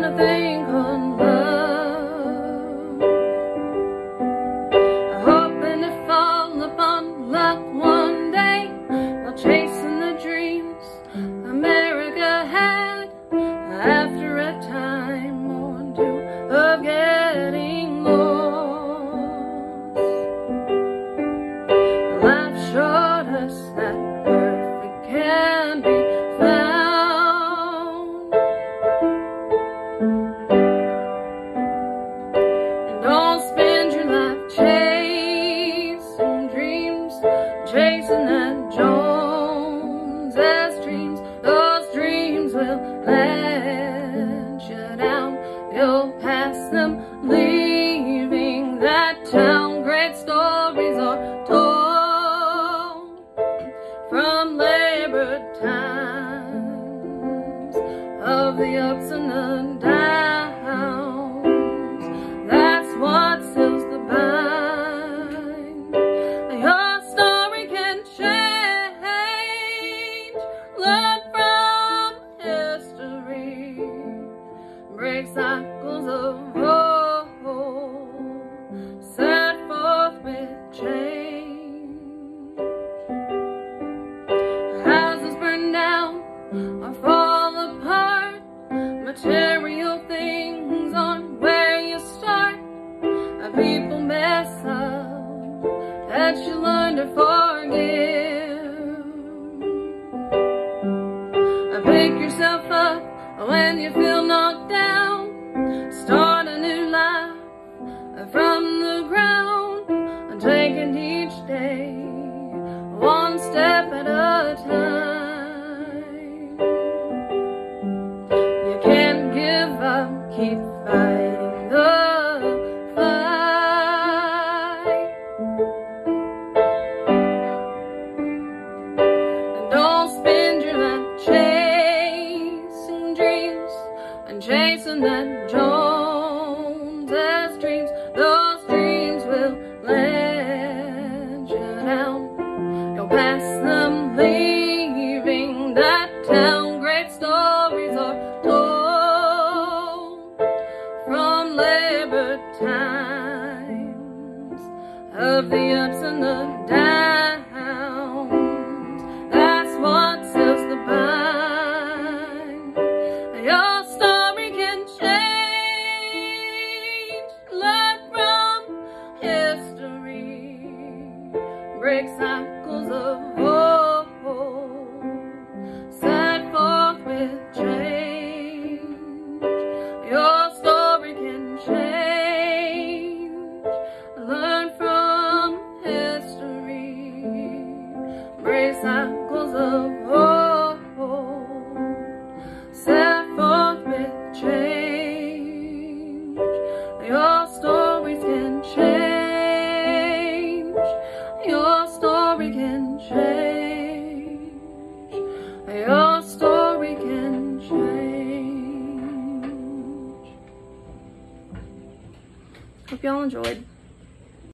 trying to think all past them, leaving that town. Great stories are told from labor times of the ups and or fall apart. Material things aren't where you start. And people mess up that you learn to forgive. And pick yourself up when you feel knocked down. Start a new life from the ground. And take it each day, one step at a time. Of the ups and the downs. That's what seals the bind. Your story can change. Learn from history. Break cycles Hope y'all enjoyed.